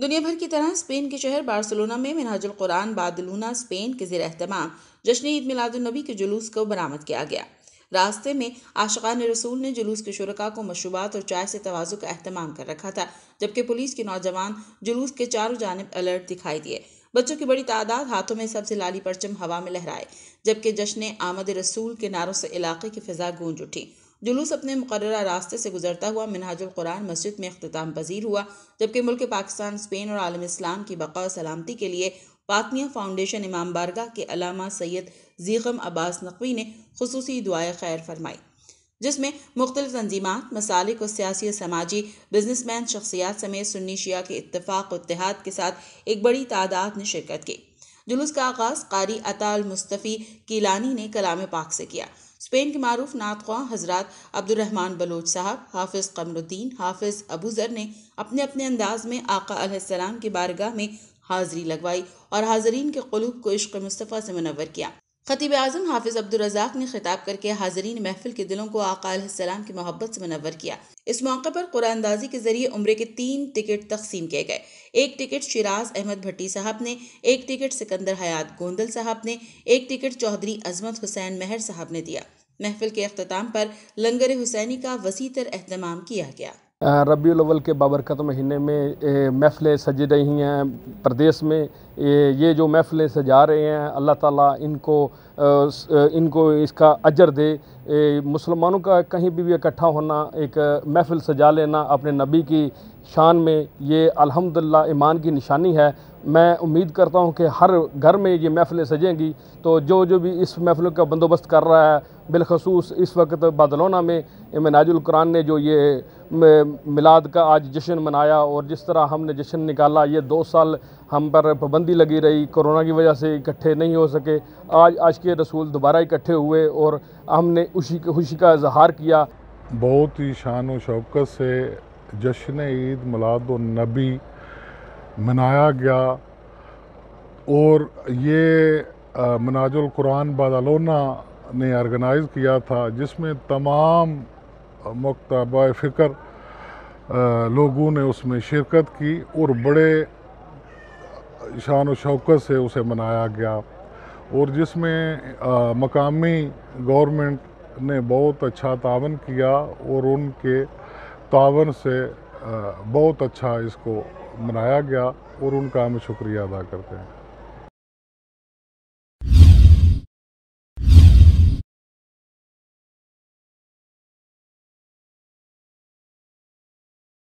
दुनिया भर की तरह स्पेन के शहर बार्सिलोना में मिनाजुल कुरान बादलूना स्पेन के जेर अहतमाम, जश्न ईद मिलादुलनबी के जुलूस को बरामद किया गया। रास्ते में आशकान रसूल ने जुलूस के शुरा को मशरूबात और चाय से तोज़ु का अहतमाम कर रखा था, जबकि पुलिस के नौजवान जुलूस के चारों जानब अलर्ट दिखाई दिए। बच्चों की बड़ी तादाद हाथों में सबसे लाली परचम हवा में लहराए, जबकि जश्न आमद रसूल के नारों से इलाके की फिजा गूंज उठी। जुलूस अपने मुकर रास्ते से गुजरता हुआ मिनहाजुल कुरान मस्जिद में अख्ताम पजीर हुआ, जबकि मुल्क पाकिस्तान, स्पेन और आलम इस्लाम की बका सलामती के लिए फातमिया फाउंडेशन इमाम बारगाह के अलामा सैयद जीगम अब्बास नकवी ने खसूस दुआए खैर फरमाई, जिसमें मुख्तलिफ़ तंजीमत, मसालिक और सियासी और समाजी, बिजनेसमैन शख्सियात समेत सुन्नी शिया के इतफाक़ इतिहाद के साथ एक बड़ी तादाद ने शिरकत की। जुलूस का आगाज़ कारी अताल मुस्तफ़ी कीलानी ने कलाम पाक से किया। स्पेन के मारूफ नातख्वा हज़रत अब्दुलरहमान बलोच साहब, हाफिज़ कमरुद्दीन हाफिज़ अबू ज़र ने अपने अपने अंदाज में आका की बारगाह में हाज़री लगवाई और हाजरीन के कलूब को इश्क मुस्तफ़ा से मुनवर किया। खतीब आज़म हाफिज़ अब्दुलरजाक ने खिताब करके हाजरीन महफिल के दिलों को आकाम की मोहब्बत से मनवर किया। इस मौके पर कुरानंदाजी के ज़रिए उम्र के तीन टिकट तकसीम किए गए। एक टिकट शिराज अहमद भट्टी साहब ने, एक टिकट सिकंदर हयात गोंदल साहब ने, एक टिकट चौधरी अजमत हुसैन महर साहब ने दिया। महफिल के अख्ताम पर लंगर हुसैनी का वसी तर अहतमाम किया गया। रबी अव्वल के बाबरकत महीने में महफ़िलें सज रही हैं प्रदेश में। ये जो महफ़िलें सजा रहे हैं अल्लाह ताला इनको इनको इसका अजर दे। मुसलमानों का कहीं भी, भी इकट्ठा होना एक महफ़िल सजा लेना अपने नबी की शान में ये अल्हम्दुलिल्लाह ईमान की निशानी है। मैं उम्मीद करता हूँ कि हर घर में ये महफ़िलें सजेंगी। तो जो जो भी इस महफ़िल का बंदोबस्त कर रहा है, बिलखसूस इस वक्त बादलोना में मनाजुल कुरान ने जो ये मिलाद का आज जश्न मनाया और जिस तरह हमने जश्न निकाला, ये दो साल हम पर पाबंदी लगी रही, कोरोना की वजह से इकट्ठे नहीं हो सके। आज आज के रसूल दोबारा इकट्ठे हुए और हमने उसी खुशी का इजहार किया। बहुत ही शान व शौकत से जश्न ईद मिलादुलनबी मनाया गया। और ये मनाजुल कुरान बादलोना ने ऑर्गेनाइज़ किया था, जिसमें तमाम मकतब फ़िक्र लोगों ने उसमें शिरकत की और बड़े, शान व शौकत से उसे मनाया गया। और जिसमें मकामी गवर्नमेंट ने बहुत अच्छा तावन किया और उनके तावन से बहुत अच्छा इसको मनाया गया और उनका हम शुक्रिया अदा करते हैं।